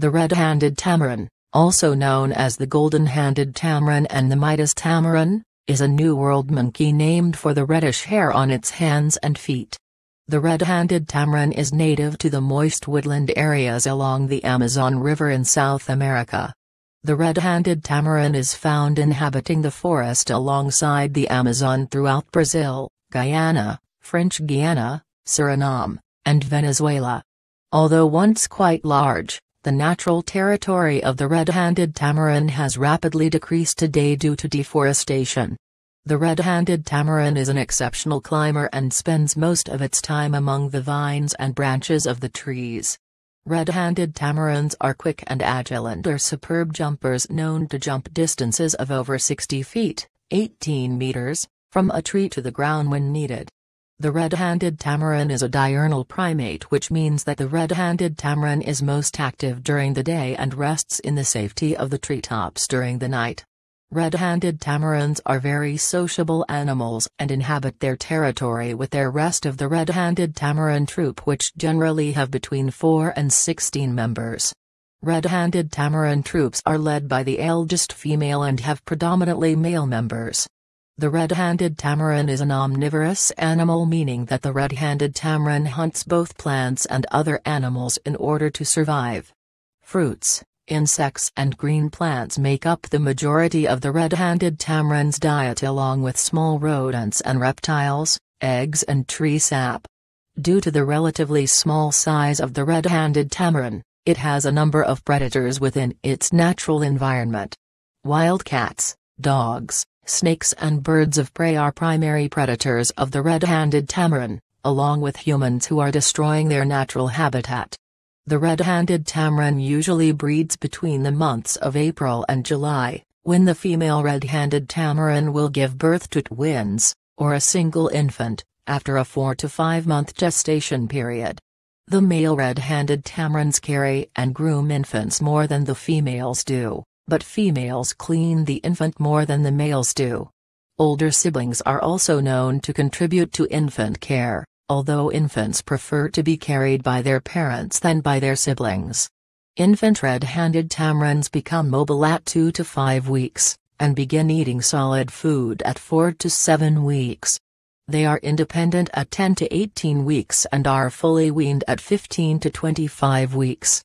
The red-handed tamarin, also known as the golden-handed tamarin and the Midas tamarin, is a New World monkey named for the reddish hair on its hands and feet. The red-handed tamarin is native to the moist woodland areas along the Amazon River in South America. The red-handed tamarin is found inhabiting the forest alongside the Amazon throughout Brazil, Guyana, French Guiana, Suriname, and Venezuela. Although once quite large, the natural territory of the red-handed tamarin has rapidly decreased today due to deforestation. The red-handed tamarin is an exceptional climber and spends most of its time among the vines and branches of the trees. Red-handed tamarins are quick and agile and are superb jumpers known to jump distances of over 60 feet, 18 meters, from a tree to the ground when needed. The red-handed tamarin is a diurnal primate which means that the red-handed tamarin is most active during the day and rests in the safety of the treetops during the night. Red-handed tamarins are very sociable animals and inhabit their territory with their rest of the red-handed tamarin troop which generally have between 4 and 16 members. Red-handed tamarin troops are led by the eldest female and have predominantly male members. The red-handed tamarin is an omnivorous animal meaning that the red-handed tamarin hunts both plants and other animals in order to survive. Fruits Insects and green plants make up the majority of the red-handed tamarin's diet along with small rodents and reptiles, eggs and tree sap. Due to the relatively small size of the red-handed tamarin, it has a number of predators within its natural environment. Wildcats, dogs, snakes and birds of prey are primary predators of the red-handed tamarin, along with humans who are destroying their natural habitat. The red-handed tamarin usually breeds between the months of April and July, when the female red-handed tamarin will give birth to twins, or a single infant, after a 4 to 5 month gestation period. The male red-handed tamarins carry and groom infants more than the females do, but females clean the infant more than the males do. Older siblings are also known to contribute to infant care although infants prefer to be carried by their parents than by their siblings. Infant red-handed tamarins become mobile at 2 to 5 weeks, and begin eating solid food at 4 to 7 weeks. They are independent at 10 to 18 weeks and are fully weaned at 15 to 25 weeks.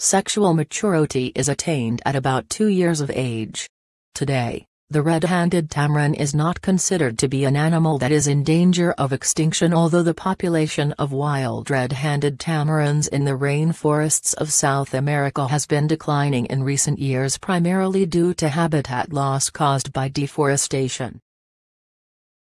Sexual maturity is attained at about 2 years of age. Today, the red-handed tamarin is not considered to be an animal that is in danger of extinction although the population of wild red-handed tamarins in the rainforests of South America has been declining in recent years primarily due to habitat loss caused by deforestation.